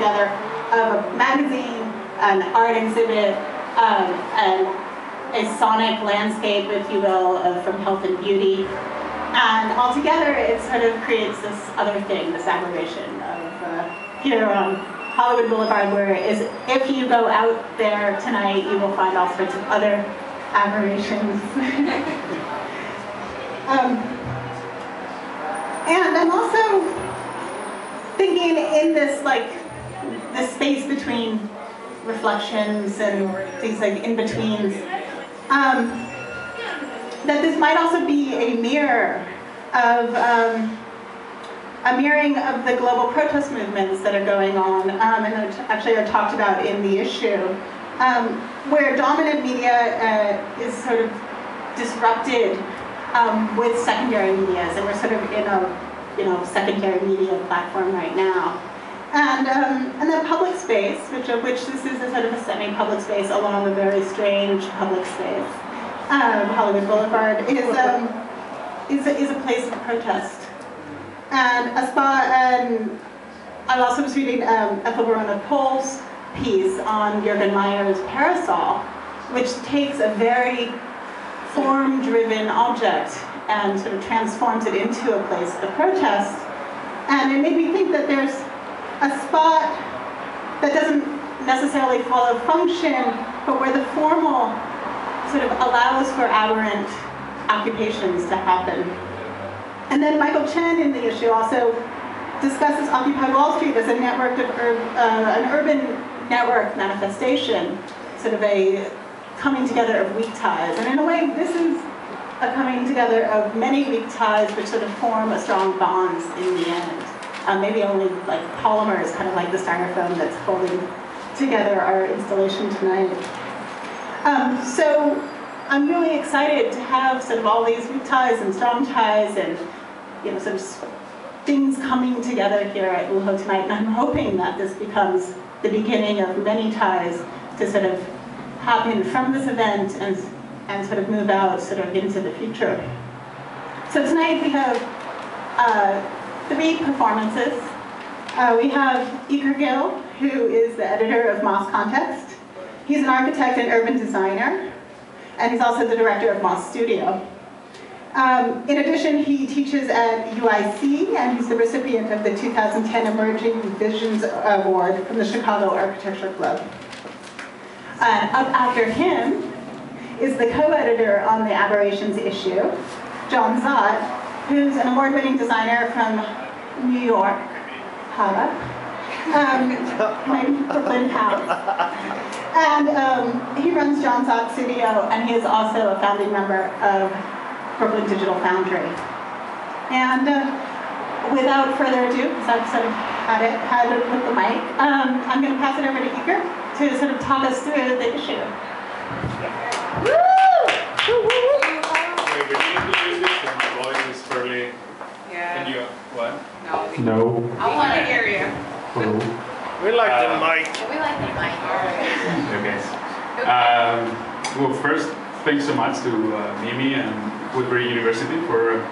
together of a magazine, an art exhibit, um, and a sonic landscape, if you will, of, from health and beauty. And altogether, it sort of creates this other thing, this aberration of uh, here on Hollywood Boulevard, where is if you go out there tonight, you will find all sorts of other aberrations. um, and I'm also thinking in this like the space between reflections and things like in betweens. Um, that this might also be a mirror of um, a mirroring of the global protest movements that are going on um, and actually are talked about in the issue, um, where dominant media uh, is sort of disrupted um, with secondary media, and we're sort of in a you know secondary media platform right now. And, um, and then public space, which of which this is a sort of a semi-public space along a very strange public space um, Hollywood Boulevard, is, um, is, a, is a place of protest. And a spot, and I also was reading um, Ethel Baraona Pohl's piece on Jürgen Mayer's Parasol, which takes a very form-driven object and sort of transforms it into a place of protest. And it made me think that there's a spot that doesn't necessarily follow function, but where the formal sort of allows for aberrant occupations to happen. And then Michael Chen in the issue also discusses Occupy Wall Street as a network of ur uh, an urban network manifestation, sort of a coming together of weak ties. And in a way, this is a coming together of many weak ties which sort of form a strong bonds in the end. Um, maybe only like polymers, kind of like the styrofoam that's holding together our installation tonight. Um, so I'm really excited to have sort of all these weak ties and strong ties and you know sort of things coming together here at WUHO tonight. And I'm hoping that this becomes the beginning of many ties to sort of happen from this event and, and sort of move out sort of into the future. So tonight we have uh, three performances. Uh, we have Iker Gil, who is the editor of MAS Context. He's an architect and urban designer, and he's also the director of MAS Studio. Um, in addition, he teaches at UIC, and he's the recipient of the 2010 Emerging Visions Award from the Chicago Architecture Club. And up after him is the co-editor on the Aberrations issue, John Szot, who's an award-winning designer from New York, Hava, um, my Brooklyn house. And um, he runs John Szot Studio, and he is also a founding member of Brooklyn Digital Foundry. And uh, without further ado, because I've sort of had it, had it with the mic, um, I'm going to pass it over to Iker to sort of talk us through the issue. Woo! Woo, woo, woo. My voice is fairly. Yeah. Can you what? No. No. I want to hear you. Hello. We like the Uh, mic. We like the mic. Okay. Um, well, first, thanks so much to uh, Mimi and Woodbury University for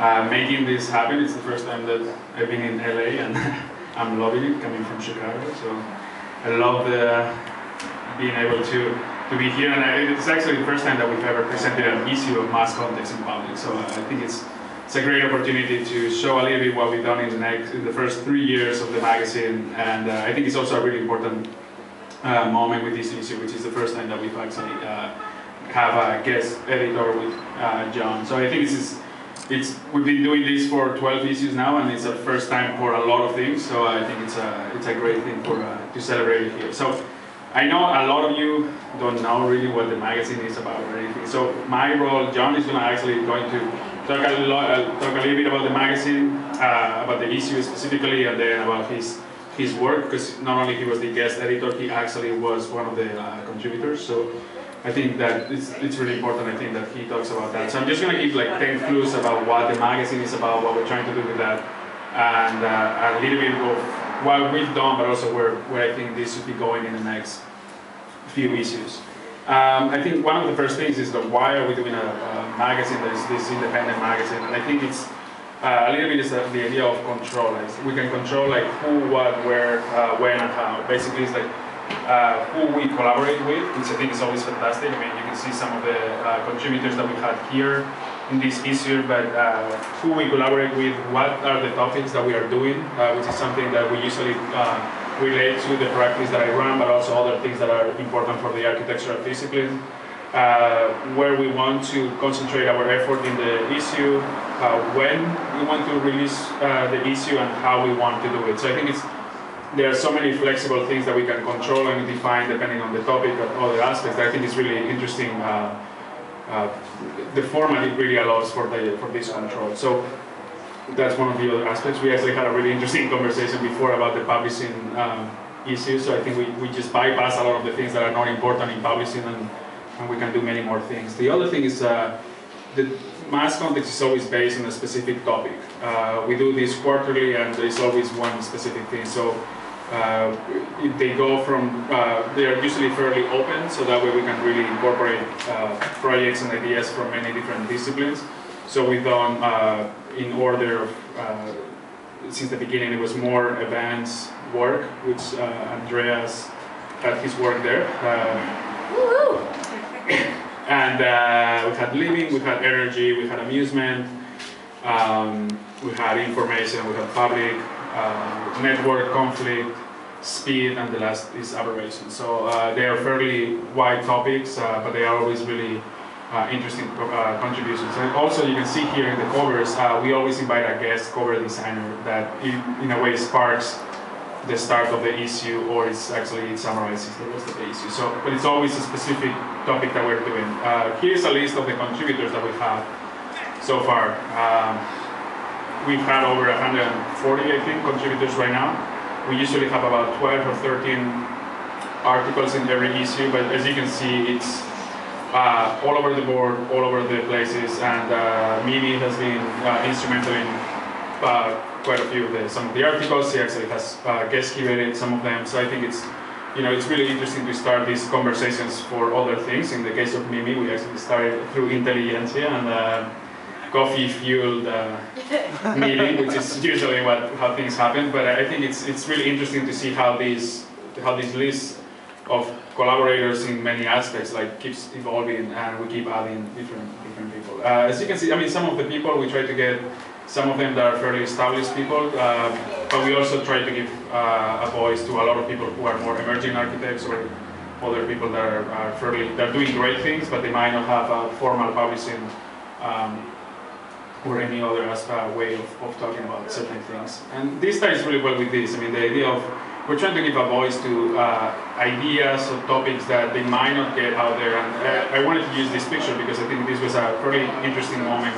uh, making this happen. It's the first time that I've been in LA and I'm loving it coming from Chicago. So I love the, being able to, to be here. And I, it's actually the first time that we've ever presented an issue of MAS Context in public. So I think it's it's a great opportunity to show a little bit what we've done in the next in the first three years of the magazine, and uh, I think it's also a really important uh, moment with this issue, which is the first time that we've actually uh, have a guest editor with uh, John. So I think this is it's we've been doing this for 12 issues now, and it's the first time for a lot of things. So I think it's a it's a great thing for uh, to celebrate here. So. I know a lot of you don't know really what the magazine is about or anything. So my role, John is going to actually going to talk a, lot, uh, talk a little bit about the magazine, uh, about the issue specifically, and then about his his work. Because not only he was the guest editor, he actually was one of the uh, contributors. So I think that it's, it's really important. I think that he talks about that. So I'm just going to give like 10 clues about what the magazine is about, what we're trying to do with that, and uh, a little bit of what we've done, but also where, where I think this should be going in the next few issues. Um, I think one of the first things is that why are we doing a, a magazine that is this independent magazine? And I think it's uh, a little bit is the, idea of control. Like we can control like who, what, where, uh, when, and how. Basically, it's like uh, who we collaborate with, which I think is always fantastic. I mean, you can see some of the uh, contributors that we had here in this issue, but uh, who we collaborate with, what are the topics that we are doing, which is something that we usually relate to the practice that I run, but also other things that are important for the architectural discipline. Uh, where we want to concentrate our effort in the issue, uh, when we want to release uh, the issue, and how we want to do it. So I think it's there are so many flexible things that we can control and define depending on the topic and other aspects I think it's really interesting. Uh, uh, the format it really allows for the for this control. So that's one of the other aspects. We actually had a really interesting conversation before about the publishing um, issues. So I think we, we just bypass a lot of the things that are not important in publishing and and we can do many more things. The other thing is uh, the MAS Context is always based on a specific topic. Uh, we do this quarterly and there's always one specific thing. So uh, they go from, uh, they are usually fairly open, so that way we can really incorporate uh, projects and ideas from many different disciplines. So we've done uh, in order of, since the beginning it was more advanced work, which Andreas had his work there. and uh, we had living, we had energy, we had amusement, um, we had information, we had public, uh, network, conflict, speed, and the last is aberration. So uh, they are fairly wide topics, uh, but they are always really uh, interesting uh, contributions. And also you can see here in the covers, we always invite a guest cover designer that in, in a way sparks the start of the issue or it's actually it summarizes the rest of the issue. So, but it's always a specific topic that we're doing. Uh, here's a list of the contributors that we have so far. Um, we've had over 140, I think, contributors right now. We usually have about 12 or 13 articles in every issue, but as you can see, it's uh, all over the board, all over the places, and uh, Mimi has been uh, instrumental in uh, quite a few of the, some of the articles. He actually has uh, guest curated some of them. So I think it's, you know, it's really interesting to start these conversations for other things. In the case of Mimi, we actually started through Intelligentsia and uh, coffee-fueled uh, meeting, which is usually what how things happen. But I think it's it's really interesting to see how these how these lists of collaborators in many aspects like keeps evolving, and we keep adding different different people. Uh, as you can see, I mean, some of the people we try to get some of them that are fairly established people, uh, but we also try to give uh, a voice to a lot of people who are more emerging architects or other people that are, are fairly, they're doing great things, but they might not have a formal publishing um, or any other way of, of talking about certain things. And this ties really well with this. I mean, the idea of we're trying to give a voice to uh, ideas or topics that they might not get out there. And uh, I wanted to use this picture because I think this was a pretty interesting moment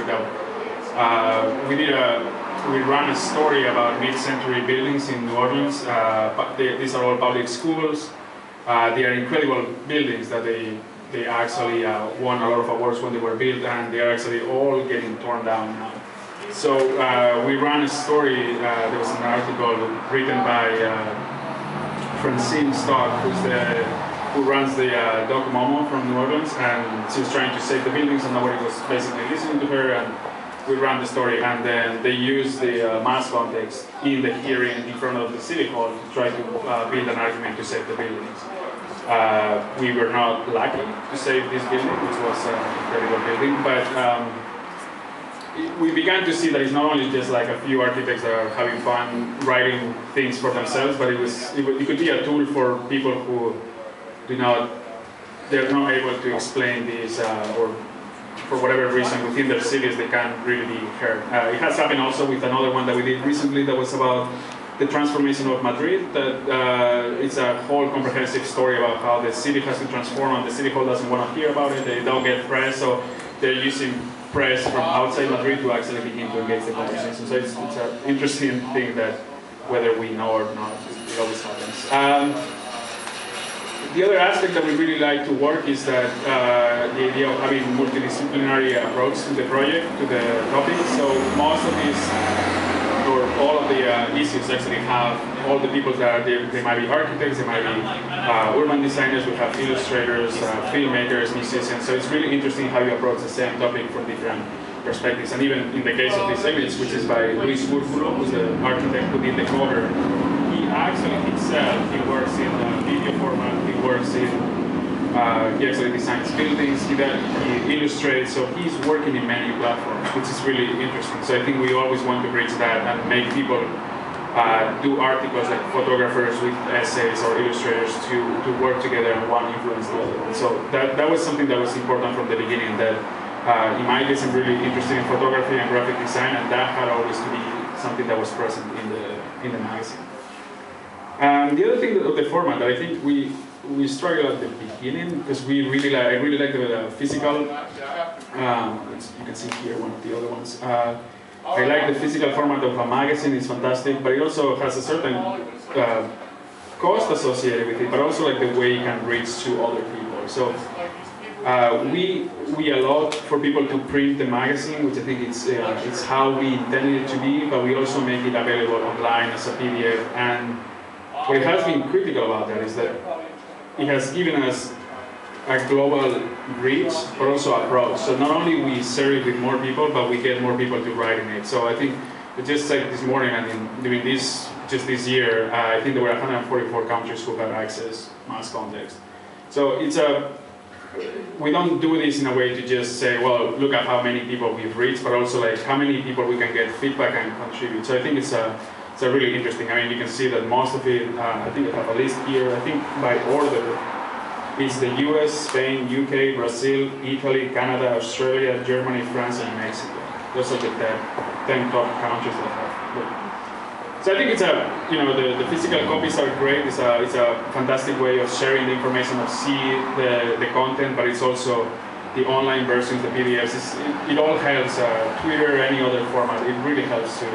uh, we did a we ran a story about mid-century buildings in New Orleans. Uh, they, these are all public schools. Uh, they are incredible buildings that they they actually uh, won a lot of awards when they were built, and they are actually all getting torn down now. So uh, we ran a story. There was an article written by Francine Stock, who's the who runs the uh, Docomomo from New Orleans, and she was trying to save the buildings, and nobody was basically listening to her. And we ran the story, and then they used the uh, MAS Context in the hearing in front of the city hall to try to uh, build an argument to save the buildings. Uh, we were not lucky to save this building, which was a an incredible building, but um, we began to see that it's not only just like a few architects that are having fun writing things for themselves, but it was it, it could be a tool for people who do not they're not able to explain these uh, or for whatever reason within their cities they can't really be heard. Uh, it has happened also with another one that we did recently that was about the transformation of Madrid. That uh, it's a whole comprehensive story about how the city has to transform and the city hall doesn't want to hear about it. They don't get press, so they're using press from outside Madrid to actually begin to engage the conversation. So it's, it's an interesting thing that whether we know or not, it always happens. Um, the other aspect that we really like to work is that uh, the idea of having multidisciplinary approach to the project, to the topic. So most of these, or all of the uh, issues actually have all the people that are there. They might be architects, they might be uh, urban designers, we have illustrators, uh, filmmakers, musicians. So it's really interesting how you approach the same topic from different perspectives. And even in the case of this image, which is by Luis Urculo, who's the architect who did the cover, he actually himself, he works in uh, video format, he works in, uh, he actually designs buildings, he, does, he illustrates, so he's working in many platforms, which is really interesting. So I think we always want to bridge that and make people uh, do articles like photographers with essays or illustrators to, to work together and one influence the other. So that, that was something that was important from the beginning that uh, in my case I'm really interested in photography and graphic design and that had always to be something that was present in the, in the magazine. And the other thing of the format that I think we we struggle at the beginning because we really like I really like the, physical. Um, you can see here one of the other ones. Uh, I like the physical format of a magazine; it's fantastic, but it also has a certain uh, cost associated with it, but also like the way it can reach to other people. So. Uh, we we allow for people to print the magazine, which I think it's uh, it's how we intended it to be, but we also make it available online as a PDF and what has been critical about that is that it has given us a global reach, but also approach. So not only we serve it with more people, but we get more people to write in it. So I think just like this morning I mean, during this just this year, uh, I think there were 144 countries who had access MAS Context. So it's a we don't do this in a way to just say, well, look at how many people we've reached, but also like how many people we can get feedback and contribute. So I think it's a a really interesting. I mean, you can see that most of it, uh, I think I have a list here, I think by order, is the US, Spain, UK, Brazil, Italy, Canada, Australia, Germany, France, and Mexico. Those are the 10, 10 top countries that have. So I think it's a, you know, the, the physical copies are great. It's a, it's a fantastic way of sharing the information, of see the, the content, but it's also the online versions, the PDFs. It, it, all helps. Uh, Twitter, any other format, it really helps to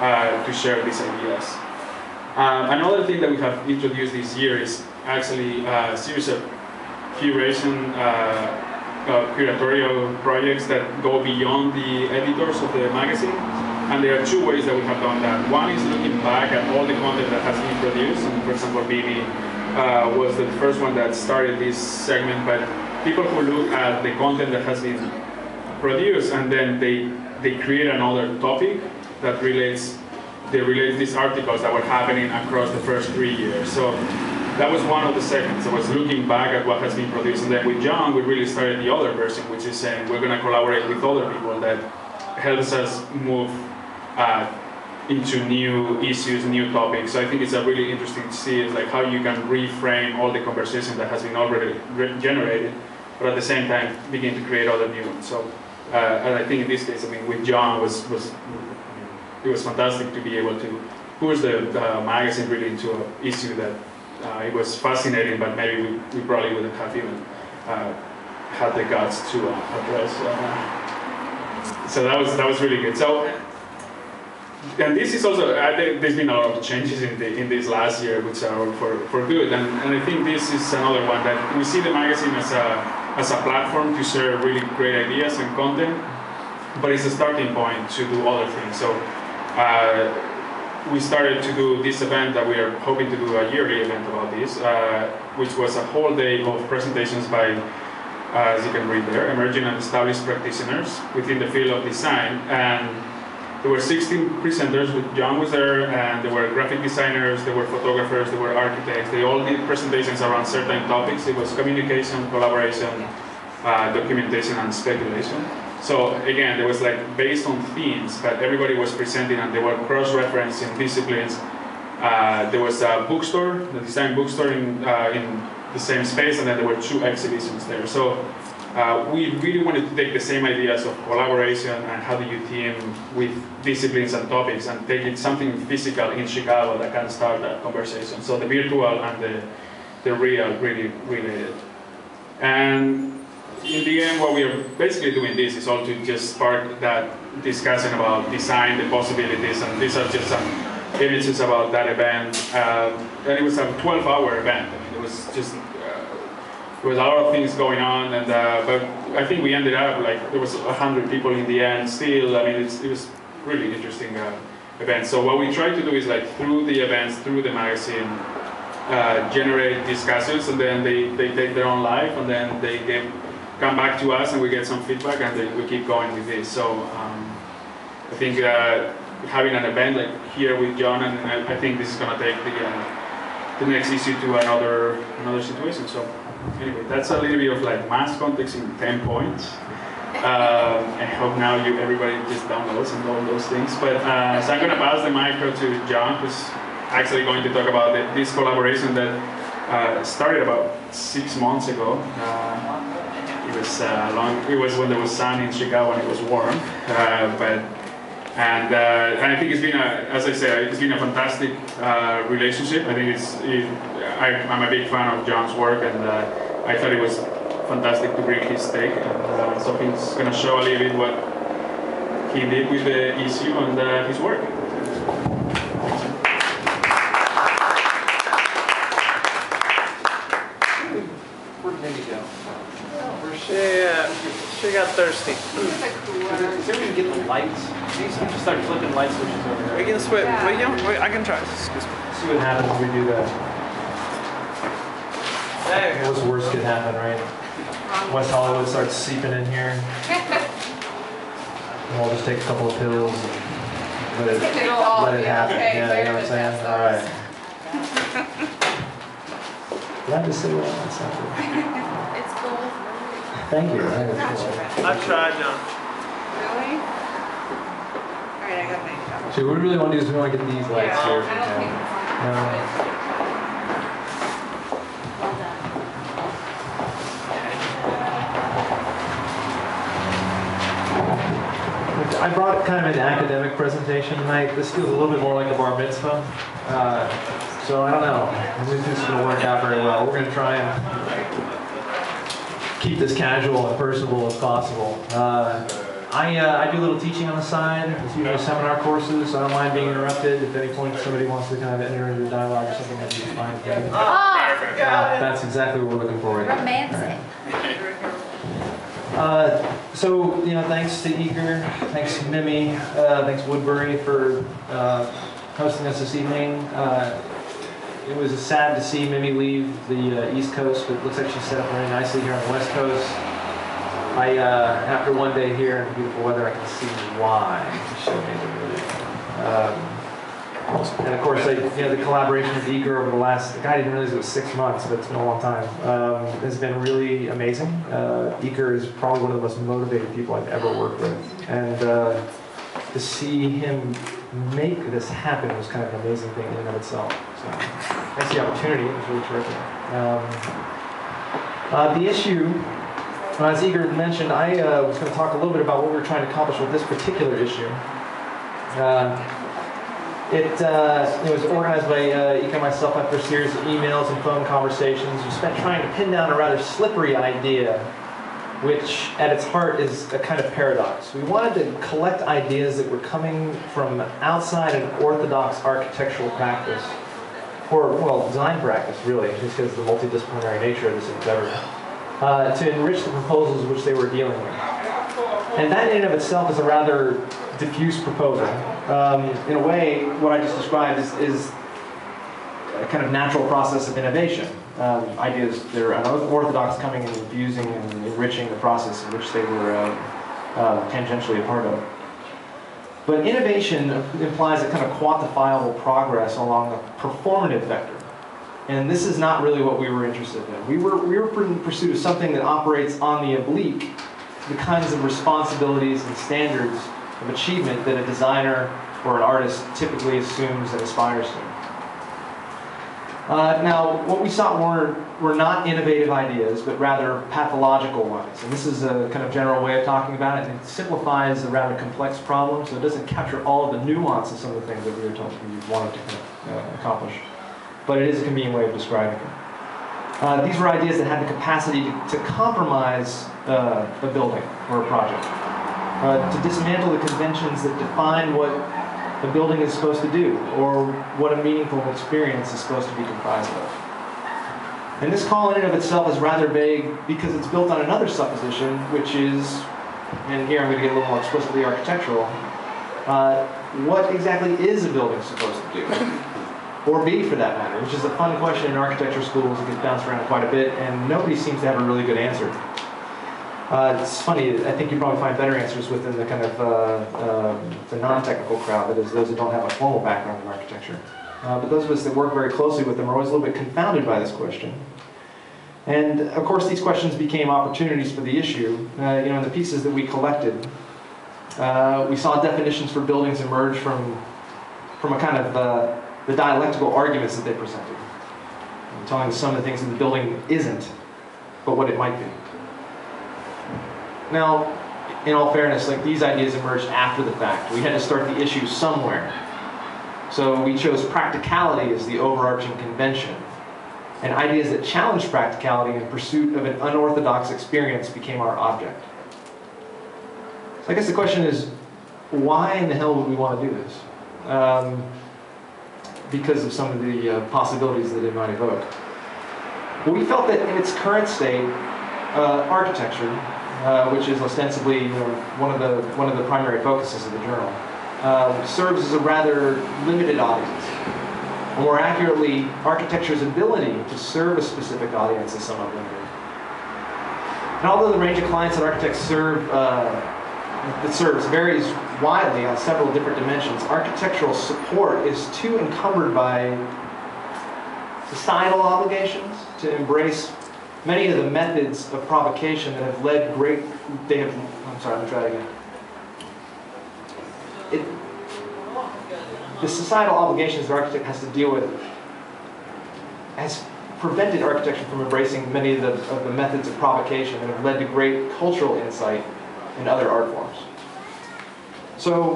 uh, to share these ideas. Um, another thing that we have introduced this year is actually a series of curation, uh, curatorial projects that go beyond the editors of the magazine. And there are two ways that we have done that. One is looking back at all the content that has been produced. And for example, Mimi uh, was the first one that started this segment, but people who look at the content that has been produced and then they, they create another topic that relates they relate these articles that were happening across the first three years. So that was one of the segments. I was looking back at what has been produced, and then with John, we really started the other version, which is saying we're going to collaborate with other people that helps us move uh, into new issues, new topics. So I think it's a really interesting to see is like how you can reframe all the conversation that has been already generated, but at the same time begin to create other new ones. So, uh, and I think in this case, I mean, with John was was it was fantastic to be able to push the, the magazine really into an issue that uh, it was fascinating, but maybe we, we probably wouldn't have even uh, had the guts to uh, address. Uh, so that was that was really good. So, and this is also uh, there's been a lot of changes in the in this last year, which are for, for good. And, and I think this is another one that we see the magazine as a as a platform to share really great ideas and content, but it's a starting point to do other things. So uh, we started to do this event that we are hoping to do a yearly event about this, uh, which was a whole day of presentations by, uh, as you can read there, emerging and established practitioners within the field of design. And there were 16 presenters, with John was there, and there were graphic designers, there were photographers, there were architects. They all did presentations around certain topics. It was communication, collaboration, uh, documentation, and speculation. So again, there was like based on themes, but everybody was presenting and they were cross-referencing disciplines. Uh, there was a bookstore, the design bookstore in, uh, in the same space, and then there were two exhibitions there. So uh, we really wanted to take the same ideas of collaboration and how do you team with disciplines and topics and take it something physical in Chicago that can start that conversation. So the virtual and the, the real really related. And in the end, what we are basically doing this is all to just spark that discussion about design, the possibilities, and these are just some images about that event. Um, and it was a 12-hour event. I mean, it was just uh, there was a lot of things going on, and uh, but I think we ended up like there was hundred people in the end. Still, I mean, it was really interesting uh, event. So what we try to do is like through the events, through the magazine, uh, generate discussions, and then they, they take their own life, and then they get come back to us and we get some feedback and then we keep going with this. So um, I think uh, having an event like here with John and I, I think this is going to take the uh, the next issue to another another situation. So anyway, that's a little bit of like MAS Context in 10 points. Um, I hope now you everybody just downloads and all those things. But uh, so I'm going to pass the micro to John, who's actually going to talk about the, this collaboration that uh, started about six months ago. It was uh, long. It was when there was sun in Chicago and it was warm. Uh, but and uh, and I think it's been a, as I said, it's been a fantastic uh, relationship. I think it's. It, I, I'm a big fan of John's work, and uh, I thought it was fantastic to bring his take. And so he's going to show a little bit what he did with the issue and his work. Where'd Mindy go? Where's she? Yeah, she got thirsty. This is a cooler. Is there a way to get the lights? See, so we just start flipping light switches over We can switch. Yeah. Wait, yeah, wait, I can try. Excuse me. See what happens when we do that. There you go. What's the worst could happen, right? West Hollywood starts seeping in here. And we'll just take a couple of pills and let it, It'll all let it happen. okay. Yeah, you know what I'm saying? Bear All with right. Did I just say well? That's not good. It's cool. Thank you. I think Not that's too cool. bad. I tried, John. Really? Alright, I got my cup. So what we really want to do is we want to get these lights Yeah, here. I don't think No. Well done. I brought kind of an academic presentation tonight. This feels a little bit more like a bar mitzvah. Uh, so I don't know. I think this is going to work out very well. We're going to try and keep this casual and personable as possible. Uh, I, uh, I do a little teaching on the side. It's usually seminar courses, so I don't mind being interrupted. If at any point somebody wants to kind of enter into a dialogue or something, that'd be fine. Oh, Uh, that's exactly what we're looking for right now. romantic. Uh, so, you know, thanks to Iker, thanks to Mimi, uh, thanks Woodbury for uh, hosting us this evening. It was sad to see Mimi leave the uh, East Coast, but it looks like she's set up very nicely here on the West Coast. I, uh, after one day here in beautiful weather, I can see why she made the move. Um, and of course, like, you know, the collaboration with Iker over the last, I didn't realize it was six months, but it's been a long time, um, has been really amazing. Uh, Iker is probably one of the most motivated people I've ever worked with. And uh, to see him make this happen was kind of an amazing thing in and of itself. So that's the opportunity, it was really terrific. Um, uh, the issue, uh, as Iker mentioned, I uh, was going to talk a little bit about what we're trying to accomplish with this particular issue. Uh, it, uh, it was organized by uh, and myself after a series of emails and phone conversations. We spent trying to pin down a rather slippery idea, which at its heart is a kind of paradox. We wanted to collect ideas that were coming from outside an orthodox architectural practice, or, well, design practice, really, just because of the multidisciplinary nature of this endeavor, uh, to enrich the proposals which they were dealing with. And that in and of itself is a rather diffuse proposal. Um, in a way, what I just described is, is a kind of natural process of innovation. Um, ideas, they're unorthodox coming and infusing and enriching the process in which they were uh, uh, tangentially a part of. But innovation implies a kind of quantifiable progress along the performative vector. And this is not really what we were interested in. We were, we were in pursuit of something that operates on the oblique the kinds of responsibilities and standards of achievement that a designer or an artist typically assumes and aspires to. Uh, now, what we sought were, were not innovative ideas, but rather pathological ones. And this is a kind of general way of talking about it. And it simplifies a rather complex problem, so it doesn't capture all of the nuance of some of the things that we were talking, we wanted to uh, accomplish. But it is a convenient way of describing it. Uh, these were ideas that had the capacity to, to compromise a building or a project, uh, to dismantle the conventions that define what a building is supposed to do or what a meaningful experience is supposed to be comprised of. And this call in and of itself is rather vague because it's built on another supposition, which is, and here I'm going to get a little more explicitly architectural, uh, what exactly is a building supposed to do? or be for that matter, which is a fun question in architecture schools. It gets bounced around quite a bit, and nobody seems to have a really good answer. Uh, it's funny, I think you probably find better answers within the kind of uh, um, the non-technical crowd, that is, those that don't have a formal background in architecture. Uh, but those of us that work very closely with them are always a little bit confounded by this question. And of course, these questions became opportunities for the issue. Uh, you know, in the pieces that we collected, uh, we saw definitions for buildings emerge from, from a kind of uh, the dialectical arguments that they presented, telling us some of the things that the building isn't, but what it might be. Now, in all fairness, like these ideas emerged after the fact. We had to start the issue somewhere. So we chose practicality as the overarching convention. And ideas that challenged practicality in pursuit of an unorthodox experience became our object. So I guess the question is, why in the hell would we want to do this? Um, because of some of the uh, possibilities that it might evoke. Well, we felt that in its current state, uh, architecture, uh, which is ostensibly you know, one of the one of the primary focuses of the journal, um, serves as a rather limited audience. Or more accurately, architecture's ability to serve a specific audience is somewhat limited. And although the range of clients that architects serve uh, that serves varies widely on several different dimensions, architectural support is too encumbered by societal obligations to embrace many of the methods of provocation that have led great, they have, I'm sorry, let me try it again. It, the societal obligations the architect has to deal with has prevented architecture from embracing many of the, of the methods of provocation that have led to great cultural insight in other art forms. So,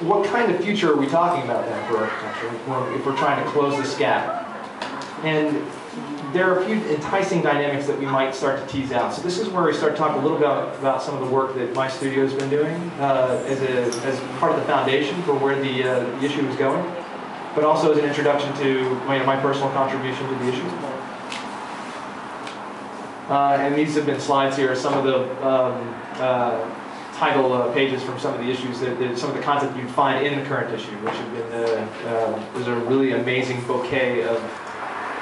what kind of future are we talking about then for architecture if we're trying to close this gap? And there are a few enticing dynamics that we might start to tease out. So this is where we start to talk a little bit about, about some of the work that my studio has been doing uh, as, a, as part of the foundation for where the, uh, the issue is going, but also as an introduction to my, my personal contribution to the issue. Uh, and these have been slides here, some of the um, uh, title uh, pages from some of the issues, that, that, some of the content you'd find in the current issue, which have been, uh, uh, there's a really amazing bouquet of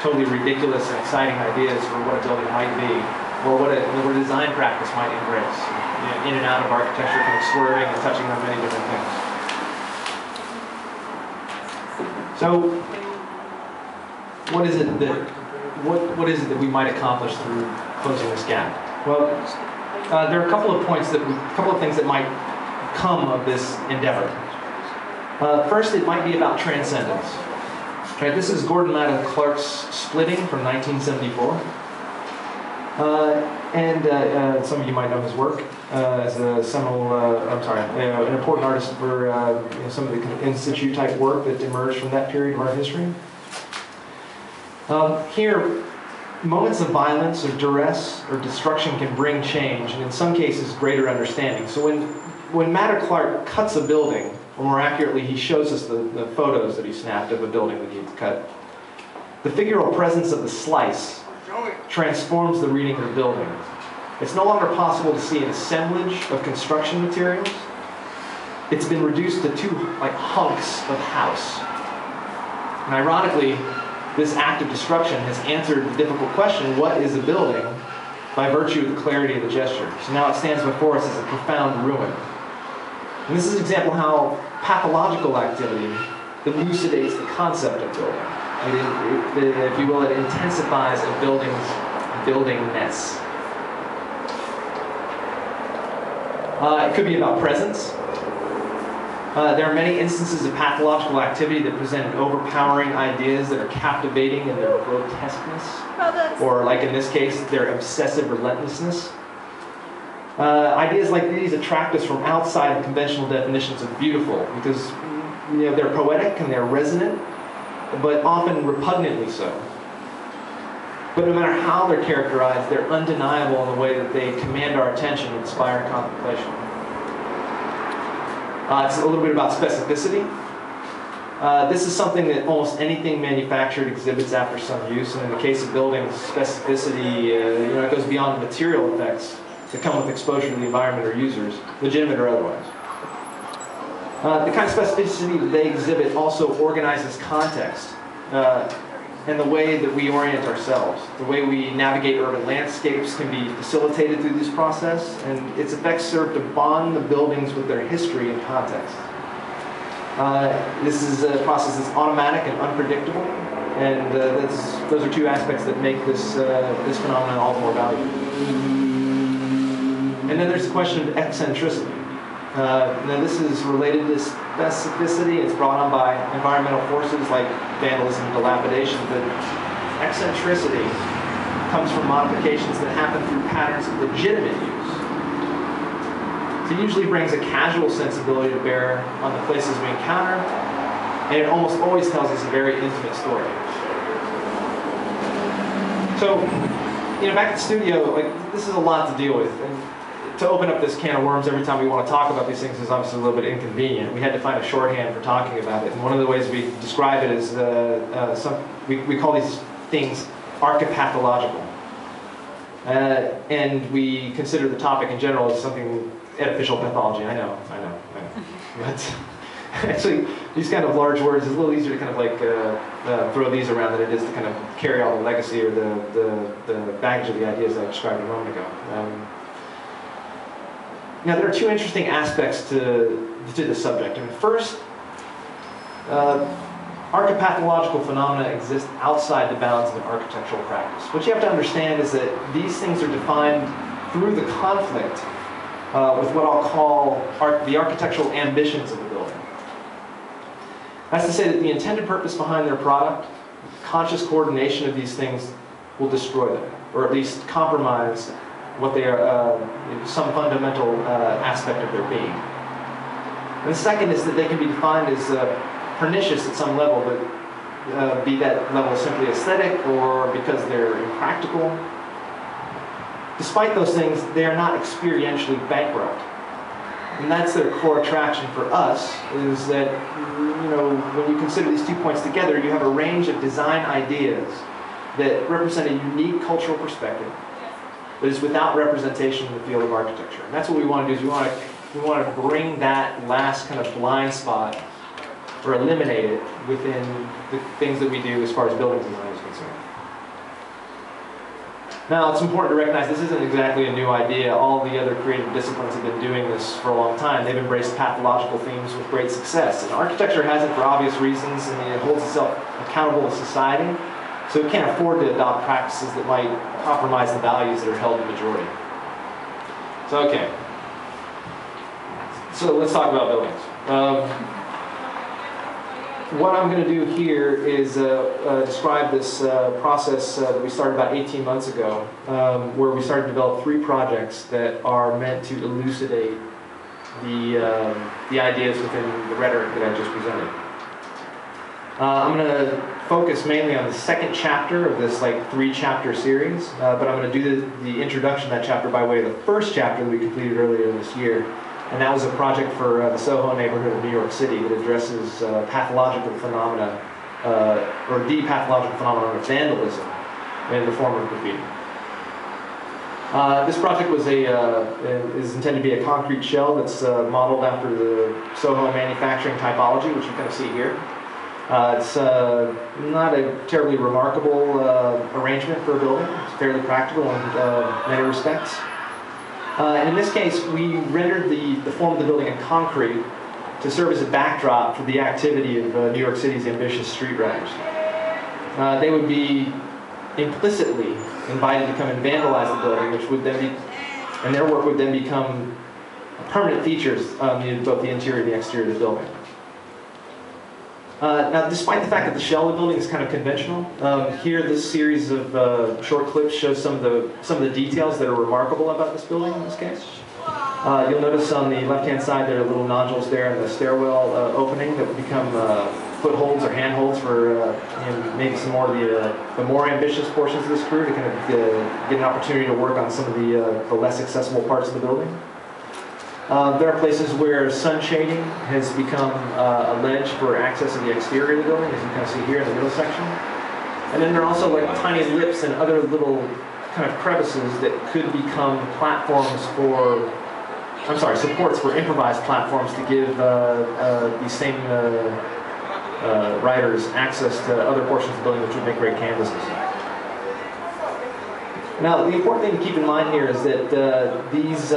totally ridiculous and exciting ideas for what a building might be, or what a, what a design practice might embrace. You know, in and out of architecture, kind of swerving and touching on many different things. So, what is it that what what is it that we might accomplish through closing this gap? Well, uh, there are a couple of points that a couple of things that might come of this endeavor. Uh, first, it might be about transcendence. Right, this is Gordon Matta Clark's Splitting from 1974. Uh, and uh, uh, some of you might know his work uh, as a seminal, uh, I'm sorry, uh, an important artist for you know, some of the institute type work that emerged from that period of art history. Um, here, moments of violence or duress or destruction can bring change, and in some cases, greater understanding. So when, when Matta Clark cuts a building, or more accurately, he shows us the, the photos that he snapped of a building that he had cut. The figural presence of the slice transforms the reading of the building. It's no longer possible to see an assemblage of construction materials. It's been reduced to two like hunks of house. And ironically, this act of destruction has answered the difficult question, what is a building, by virtue of the clarity of the gesture. So now it stands before us as a profound ruin. And this is an example how pathological activity elucidates the concept of building. It, it, if you will, it intensifies a building's buildingness. Uh, it could be about presence. Uh, there are many instances of pathological activity that present overpowering ideas that are captivating in their grotesqueness, or like in this case, their obsessive relentlessness. Uh, ideas like these attract us from outside the conventional definitions of beautiful because you know, they're poetic and they're resonant, but often repugnantly so. But no matter how they're characterized, they're undeniable in the way that they command our attention and inspire contemplation. Uh, it's a little bit about specificity. Uh, this is something that almost anything manufactured exhibits after some use, and in the case of buildings, specificity uh, you know, it goes beyond material effects that come with exposure to the environment or users, legitimate or otherwise. Uh, the kind of specificity that they exhibit also organizes context. Uh, and the way that we orient ourselves. The way we navigate urban landscapes can be facilitated through this process, and its effects serve to bond the buildings with their history and context. Uh, this is a process that's automatic and unpredictable, and uh, those are two aspects that make this, uh, this phenomenon all the more valuable. And then there's the question of eccentricity. Uh, now this is related to specificity. It's brought on by environmental forces like vandalism and dilapidation, but eccentricity comes from modifications that happen through patterns of legitimate use. So it usually brings a casual sensibility to bear on the places we encounter, and it almost always tells us a very intimate story. So, you know, back at the studio, like this is a lot to deal with. And to open up this can of worms every time we want to talk about these things is obviously a little bit inconvenient. We had to find a shorthand for talking about it. And one of the ways we describe it is uh, uh, some, we, we call these things archipathological. Uh, and we consider the topic in general as something artificial pathology. I know, I know, I know. But actually, these kind of large words, it's a little easier to kind of like uh, uh, throw these around than it is to kind of carry all the legacy or the, the, the baggage of the ideas I described a moment ago. Um, now, there are two interesting aspects to, to the subject. And first, uh, phenomena exist outside the bounds of an architectural practice. What you have to understand is that these things are defined through the conflict uh, with what I'll call art, the architectural ambitions of the building. That's to say that the intended purpose behind their product, conscious coordination of these things, will destroy them, or at least compromise what they are, uh, some fundamental uh, aspect of their being. And the second is that they can be defined as uh, pernicious at some level, but uh, be that level simply aesthetic or because they're impractical. Despite those things, they are not experientially bankrupt. And that's their core attraction for us, is that, you know, when you consider these two points together, you have a range of design ideas that represent a unique cultural perspective but is without representation in the field of architecture. And that's what we want to do is we want to, we want to bring that last kind of blind spot or eliminate it within the things that we do as far as building design is concerned. Now, it's important to recognize this isn't exactly a new idea. All the other creative disciplines have been doing this for a long time. They've embraced pathological themes with great success. And architecture hasn't for obvious reasons, and it holds itself accountable to society. So we can't afford to adopt practices that might compromise the values that are held in the majority. So, okay. So let's talk about buildings. Um, what I'm going to do here is uh, uh, describe this uh, process uh, that we started about 18 months ago, um, where we started to develop three projects that are meant to elucidate the, um, the ideas within the rhetoric that I just presented. Uh, I'm going to focus mainly on the second chapter of this like three chapter series, uh, but I'm going to do the, the introduction that chapter by way of the first chapter that we completed earlier this year. And that was a project for uh, the Soho neighborhood of New York City that addresses uh, pathological phenomena, uh, or the pathological phenomenon of vandalism in the form of graffiti. Uh, this project was a, uh, is intended to be a concrete shell that's modeled after the Soho manufacturing typology, which you kind of see here. Uh, it's uh, not a terribly remarkable uh, arrangement for a building. It's fairly practical in uh, many respects. Uh, and in this case, we rendered the, the form of the building in concrete to serve as a backdrop for the activity of uh, New York City's ambitious street runners. they would be implicitly invited to come and vandalize the building, which would then be, and their work would then become permanent features on both the interior and the exterior of the building. Uh, now, despite the fact that the shell of the building is kind of conventional, um, here this series of uh, short clips shows some of the some of the details that are remarkable about this building in this case. Uh, you'll notice on the left-hand side there are little nodules there in the stairwell uh, opening that would become uh, footholds or handholds for you know, maybe some more of the, the more ambitious portions of this crew to kind of get an opportunity to work on some of the, the less accessible parts of the building. Uh, there are places where sun shading has become uh, a ledge for access to the exterior of the building, as you of see here in the middle section. And then there are also like tiny lips and other little kind of crevices that could become platforms for, I'm sorry, supports for improvised platforms to give uh, uh these same uh, uh, riders access to other portions of the building, which would make great canvases. Now, the important thing to keep in mind here is that these